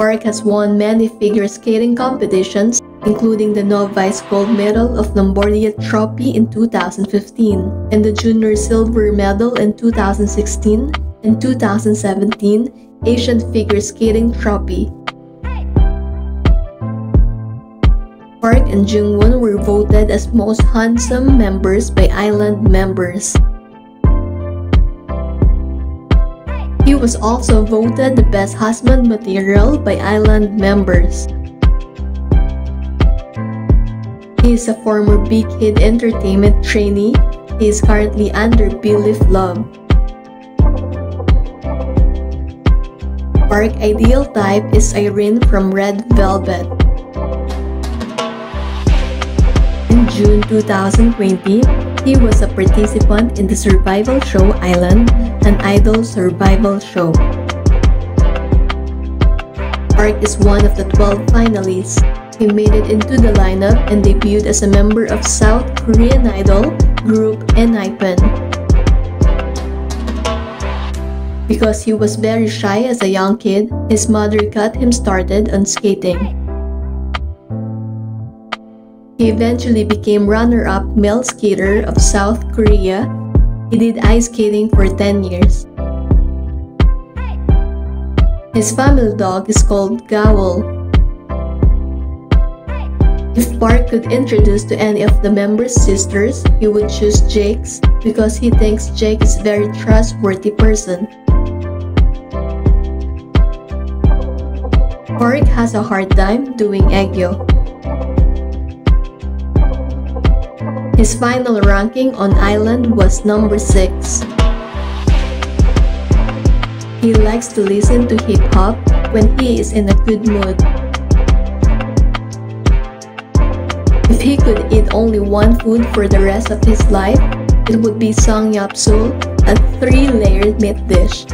Park has won many figure skating competitions, including the novice gold medal of Lombardia Trophy in 2015 and the junior silver medal in 2016 and 2017 Asian Figure Skating Trophy. Park and Jungwon were voted as most handsome members by I-Land members. He was also voted the best husband material by I-Land members. He is a former Big Hit Entertainment trainee. He is currently under Belift Lab. Park ideal type is Irene from Red Velvet. In June 2020, he was a participant in the survival show I-Land, an idol survival show. Park is one of the 12 finalists. He made it into the lineup and debuted as a member of South Korean Idol group ENHYPEN. Because he was very shy as a young kid, his mother got him started on skating. He eventually became runner-up male skater of South Korea. He did ice skating for 10 years. His family dog is called Gaeul. If Park could introduce to any of the members' sisters, he would choose Jake's because he thinks Jake is a very trustworthy person. Park has a hard time doing aegyo. His final ranking on I-Land was number 6. He likes to listen to hip hop when he is in a good mood. If he could eat only one food for the rest of his life, it would be samgyeopsal, a three-layered meat dish.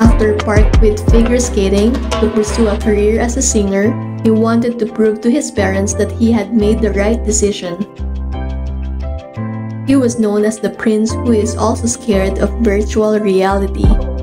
After Park with figure skating to pursue a career as a singer, he wanted to prove to his parents that he had made the right decision. He was known as the prince who is also scared of virtual reality.